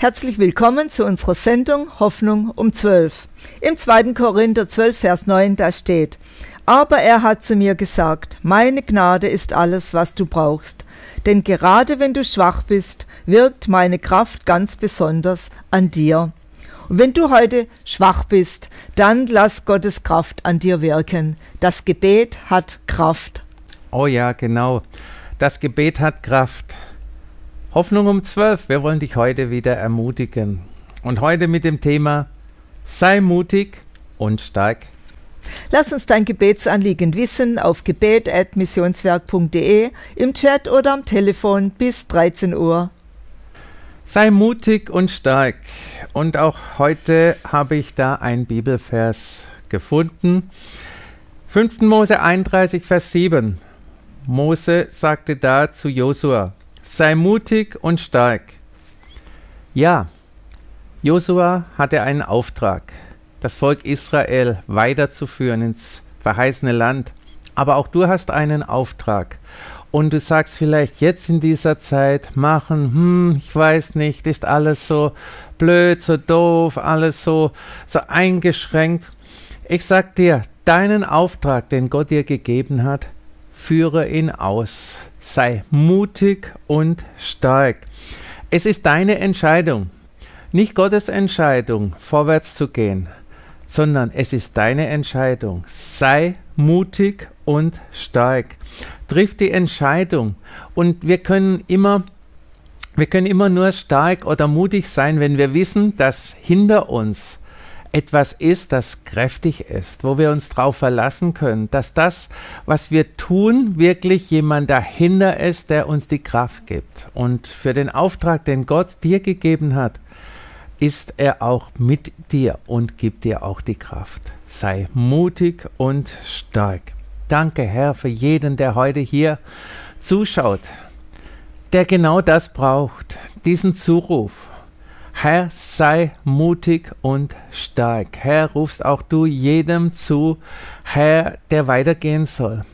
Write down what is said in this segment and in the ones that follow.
Herzlich willkommen zu unserer Sendung Hoffnung um 12. Im 2. Korinther 12, Vers 9, da steht, aber er hat zu mir gesagt, meine Gnade ist alles, was du brauchst. Denn gerade wenn du schwach bist, wirkt meine Kraft ganz besonders an dir. Und wenn du heute schwach bist, dann lass Gottes Kraft an dir wirken. Das Gebet hat Kraft. Oh ja, genau. Das Gebet hat Kraft. Hoffnung um 12. Wir wollen dich heute wieder ermutigen. Und heute mit dem Thema Sei mutig und stark. Lass uns dein Gebetsanliegen wissen auf gebet.missionswerk.de, im Chat oder am Telefon bis 13 Uhr. Sei mutig und stark. Und auch heute habe ich da einen Bibelvers gefunden. 5. Mose 31, Vers 7. Mose sagte da zu Josua, sei mutig und stark. Ja, Josua hatte einen Auftrag, das Volk Israel weiterzuführen ins verheißene Land. Aber auch du hast einen Auftrag. Und du sagst vielleicht jetzt in dieser Zeit machen, hm, ich weiß nicht, ist alles so blöd, so doof, alles so, so eingeschränkt. Ich sag dir, deinen Auftrag, den Gott dir gegeben hat, führe ihn aus sei mutig und stark. Es ist deine Entscheidung, nicht Gottes Entscheidung, vorwärts zu gehen, sondern es ist deine Entscheidung. Sei mutig und stark. Triff die Entscheidung. Und wir können immer, wir können immer nur stark oder mutig sein, wenn wir wissen, dass hinter uns etwas ist, das kräftig ist, wo wir uns darauf verlassen können, dass das, was wir tun, wirklich jemand dahinter ist, der uns die Kraft gibt. Und für den Auftrag, den Gott dir gegeben hat, ist er auch mit dir und gibt dir auch die Kraft. Sei mutig und stark. Danke, Herr, für jeden, der heute hier zuschaut, der genau das braucht, diesen Zuruf Herr, sei mutig und stark. Herr, rufst auch du jedem zu, Herr, der weitergehen soll,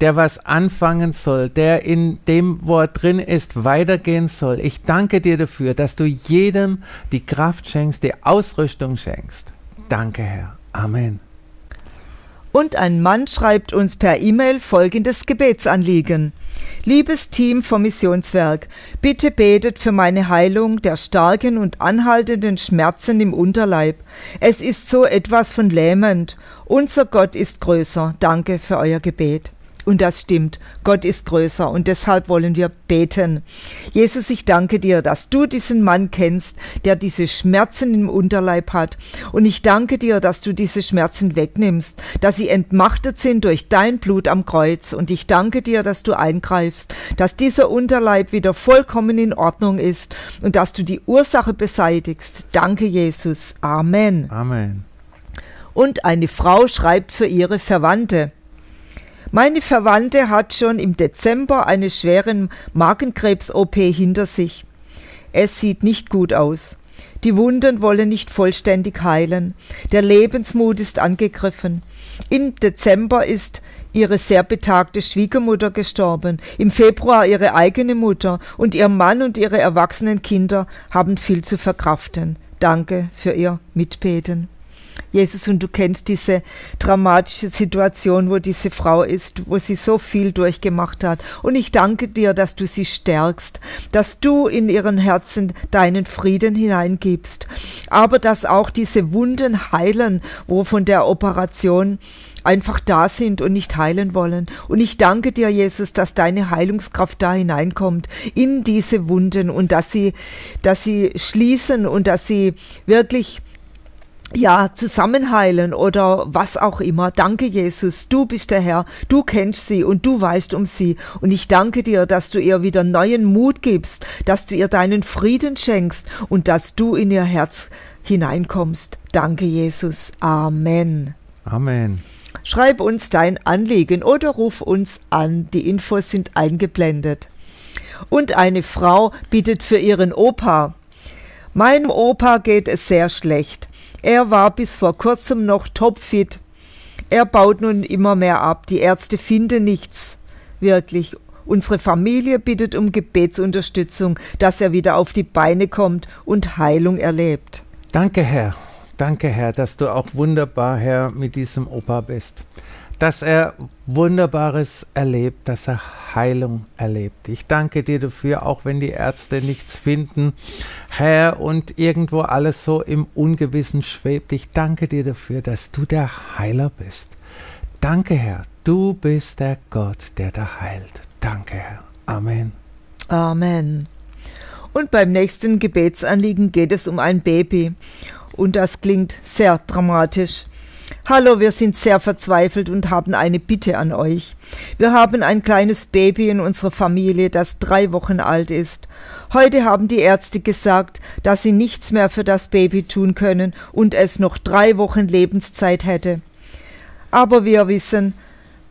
der was anfangen soll, der in dem, wo er drin ist, weitergehen soll. Ich danke dir dafür, dass du jedem die Kraft schenkst, die Ausrüstung schenkst. Danke, Herr. Amen. Und ein Mann schreibt uns per E-Mail folgendes Gebetsanliegen. Liebes Team vom Missionswerk, bitte betet für meine Heilung der starken und anhaltenden Schmerzen im Unterleib. Es ist so etwas von lähmend. Unser Gott ist größer. Danke für euer Gebet. Und das stimmt. Gott ist größer und deshalb wollen wir beten. Jesus, ich danke dir, dass du diesen Mann kennst, der diese Schmerzen im Unterleib hat. Und ich danke dir, dass du diese Schmerzen wegnimmst, dass sie entmachtet sind durch dein Blut am Kreuz. Und ich danke dir, dass du eingreifst, dass dieser Unterleib wieder vollkommen in Ordnung ist und dass du die Ursache beseitigst. Danke, Jesus. Amen. Amen. Und eine Frau schreibt für ihre Verwandte. Meine Verwandte hat schon im Dezember eine schwere Magenkrebs-OP hinter sich. Es sieht nicht gut aus. Die Wunden wollen nicht vollständig heilen. Der Lebensmut ist angegriffen. Im Dezember ist ihre sehr betagte Schwiegermutter gestorben, im Februar ihre eigene Mutter und ihr Mann und ihre erwachsenen Kinder haben viel zu verkraften. Danke für ihr Mitbeten. Jesus, und du kennst diese dramatische Situation, wo diese Frau ist, wo sie so viel durchgemacht hat. Und ich danke dir, dass du sie stärkst, dass du in ihren Herzen deinen Frieden hineingibst, aber dass auch diese Wunden heilen, wo von der Operation einfach da sind und nicht heilen wollen. Und ich danke dir, Jesus, dass deine Heilungskraft da hineinkommt in diese Wunden und dass sie, dass sie schließen und dass sie wirklich ja, zusammenheilen oder was auch immer. Danke, Jesus. Du bist der Herr. Du kennst sie und du weißt um sie. Und ich danke dir, dass du ihr wieder neuen Mut gibst, dass du ihr deinen Frieden schenkst und dass du in ihr Herz hineinkommst. Danke, Jesus. Amen. Amen. Schreib uns dein Anliegen oder ruf uns an. Die Infos sind eingeblendet. Und eine Frau bittet für ihren Opa. Meinem Opa geht es sehr schlecht. Er war bis vor kurzem noch topfit. Er baut nun immer mehr ab. Die Ärzte finden nichts wirklich. Unsere Familie bittet um Gebetsunterstützung, dass er wieder auf die Beine kommt und Heilung erlebt. Danke, Herr. Danke, Herr, dass du auch wunderbar, Herr, mit diesem Opa bist. Dass er Wunderbares erlebt, dass er Heilung erlebt. Ich danke dir dafür, auch wenn die Ärzte nichts finden, Herr, und irgendwo alles so im Ungewissen schwebt. Ich danke dir dafür, dass du der Heiler bist. Danke, Herr, du bist der Gott, der da heilt. Danke, Herr. Amen. Amen. Und beim nächsten Gebetsanliegen geht es um ein Baby. Und das klingt sehr dramatisch. Hallo, wir sind sehr verzweifelt und haben eine Bitte an euch. Wir haben ein kleines Baby in unserer Familie, das drei Wochen alt ist. Heute haben die Ärzte gesagt, dass sie nichts mehr für das Baby tun können und es noch drei Wochen Lebenszeit hätte. Aber wir wissen,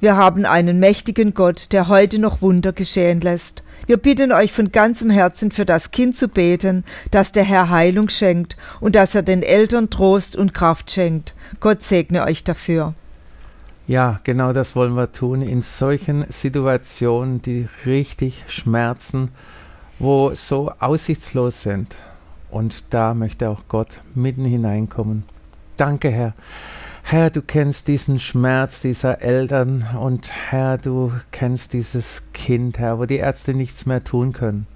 wir haben einen mächtigen Gott, der heute noch Wunder geschehen lässt. Wir bitten euch von ganzem Herzen für das Kind zu beten, dass der Herr Heilung schenkt und dass er den Eltern Trost und Kraft schenkt. Gott segne euch dafür. Ja, genau das wollen wir tun in solchen Situationen, die richtig schmerzen, wo so aussichtslos sind. Und da möchte auch Gott mitten hineinkommen. Danke, Herr. Herr, du kennst diesen Schmerz dieser Eltern und Herr, du kennst dieses Kind, Herr, wo die Ärzte nichts mehr tun können.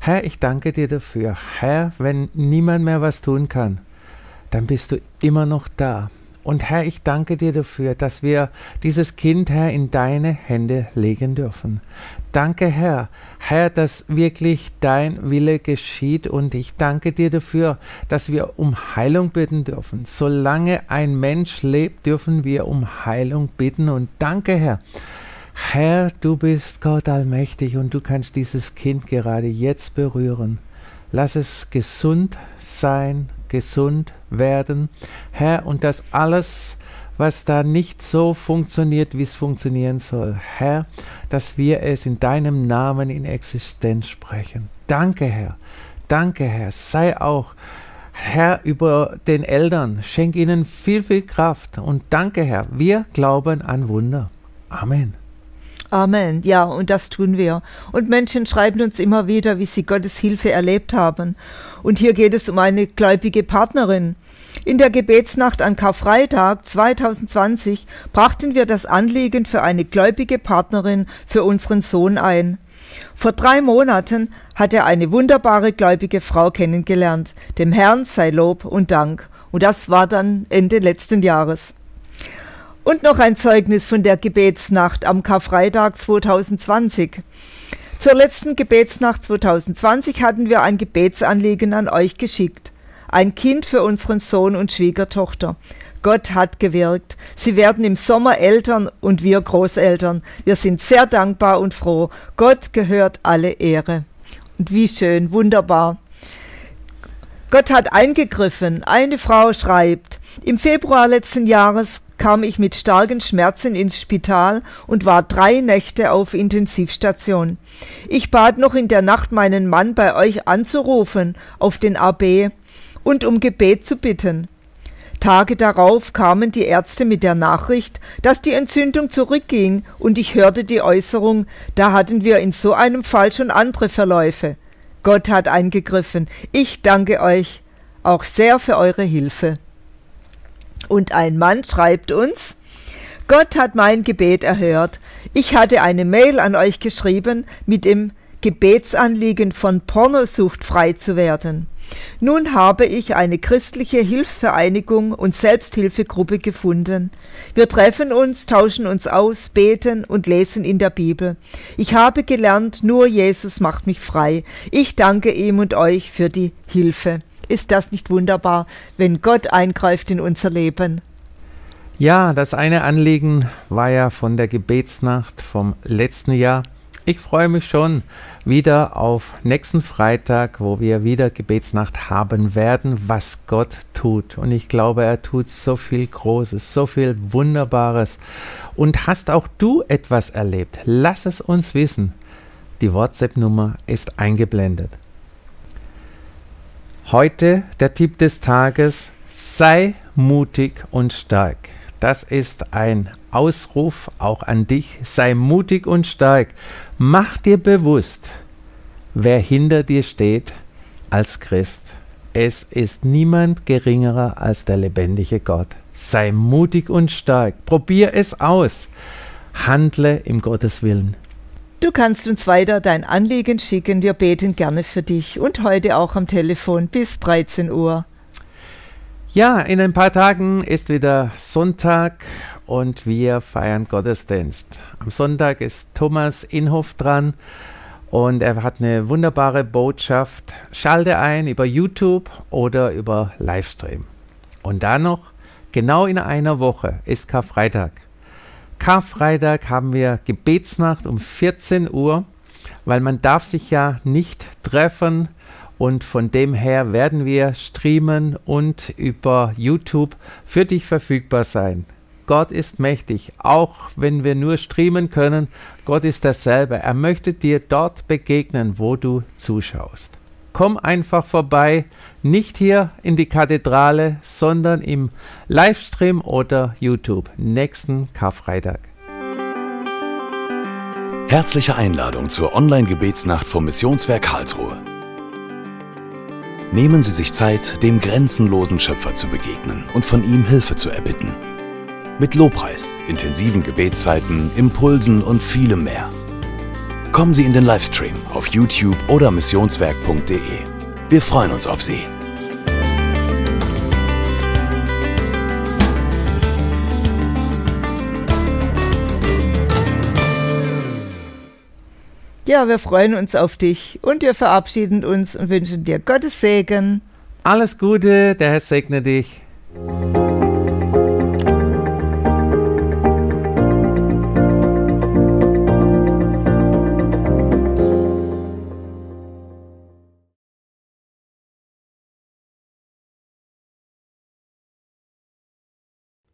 Herr, ich danke dir dafür. Herr, wenn niemand mehr was tun kann, dann bist du immer noch da. Und Herr, ich danke dir dafür, dass wir dieses Kind, Herr, in deine Hände legen dürfen. Danke, Herr, Herr, dass wirklich dein Wille geschieht. Und ich danke dir dafür, dass wir um Heilung bitten dürfen. Solange ein Mensch lebt, dürfen wir um Heilung bitten. Und danke, Herr. Herr, du bist Gott allmächtig und du kannst dieses Kind gerade jetzt berühren. Lass es gesund sein, gesund werden, Herr, und dass alles, was da nicht so funktioniert, wie es funktionieren soll, Herr, dass wir es in deinem Namen in Existenz sprechen. Danke, Herr. Danke, Herr. Sei auch Herr über den Eltern. Schenk ihnen viel, viel Kraft. Und danke, Herr. Wir glauben an Wunder. Amen. Amen. Ja, und das tun wir. Und Menschen schreiben uns immer wieder, wie sie Gottes Hilfe erlebt haben. Und hier geht es um eine gläubige Partnerin. In der Gebetsnacht an Karfreitag 2020 brachten wir das Anliegen für eine gläubige Partnerin für unseren Sohn ein. Vor drei Monaten hat er eine wunderbare gläubige Frau kennengelernt. Dem Herrn sei Lob und Dank. Und das war dann Ende letzten Jahres. Und noch ein Zeugnis von der Gebetsnacht am Karfreitag 2020. Zur letzten Gebetsnacht 2020 hatten wir ein Gebetsanliegen an euch geschickt. Ein Kind für unseren Sohn und Schwiegertochter. Gott hat gewirkt. Sie werden im Sommer Eltern und wir Großeltern. Wir sind sehr dankbar und froh. Gott gehört alle Ehre. Und wie schön, wunderbar. Gott hat eingegriffen. Eine Frau schreibt, im Februar letzten Jahres kam ich mit starken Schmerzen ins Spital und war drei Nächte auf Intensivstation. Ich bat noch in der Nacht meinen Mann bei euch anzurufen auf den AB und um Gebet zu bitten. Tage darauf kamen die Ärzte mit der Nachricht, dass die Entzündung zurückging, und ich hörte die Äußerung, da hatten wir in so einem Fall schon andere Verläufe. Gott hat eingegriffen. Ich danke euch auch sehr für eure Hilfe. Und ein Mann schreibt uns, Gott hat mein Gebet erhört. Ich hatte eine Mail an euch geschrieben mit dem Gebetsanliegen von Pornosucht frei zu werden. Nun habe ich eine christliche Hilfsvereinigung und Selbsthilfegruppe gefunden. Wir treffen uns, tauschen uns aus, beten und lesen in der Bibel. Ich habe gelernt, nur Jesus macht mich frei. Ich danke ihm und euch für die Hilfe. Ist das nicht wunderbar, wenn Gott eingreift in unser Leben? Ja, das eine Anliegen war ja von der Gebetsnacht vom letzten Jahr. Ich freue mich schon wieder auf nächsten Freitag, wo wir wieder Gebetsnacht haben werden, was Gott tut. Und ich glaube, er tut so viel Großes, so viel Wunderbares. Und hast auch du etwas erlebt? Lass es uns wissen. Die WhatsApp-Nummer ist eingeblendet. Heute der Tipp des Tages, sei mutig und stark. Das ist ein Ausruf auch an dich. Sei mutig und stark. Mach dir bewusst, wer hinter dir steht als Christ. Es ist niemand geringerer als der lebendige Gott. Sei mutig und stark. Probier es aus. Handle im Gottes Willen. Du kannst uns weiter dein Anliegen schicken. Wir beten gerne für dich und heute auch am Telefon bis 13 Uhr. Ja, in ein paar Tagen ist wieder Sonntag und wir feiern Gottesdienst. Am Sonntag ist Thomas Inhoff dran und er hat eine wunderbare Botschaft. Schalte ein über YouTube oder über Livestream. Und dann noch, genau in einer Woche ist Karfreitag. Karfreitag haben wir Gebetsnacht um 14 Uhr, weil man darf sich ja nicht treffen und von dem her werden wir streamen und über YouTube für dich verfügbar sein. Gott ist mächtig, auch wenn wir nur streamen können. Gott ist dasselbe. Er möchte dir dort begegnen, wo du zuschaust. Komm einfach vorbei, nicht hier in die Kathedrale, sondern im Livestream oder YouTube nächsten Karfreitag. Herzliche Einladung zur Online-Gebetsnacht vom Missionswerk Karlsruhe. Nehmen Sie sich Zeit, dem grenzenlosen Schöpfer zu begegnen und von ihm Hilfe zu erbitten. Mit Lobpreis, intensiven Gebetszeiten, Impulsen und vielem mehr. Kommen Sie in den Livestream auf YouTube oder missionswerk.de. Wir freuen uns auf Sie. Ja, wir freuen uns auf dich und wir verabschieden uns und wünschen dir Gottes Segen. Alles Gute, der Herr segne dich.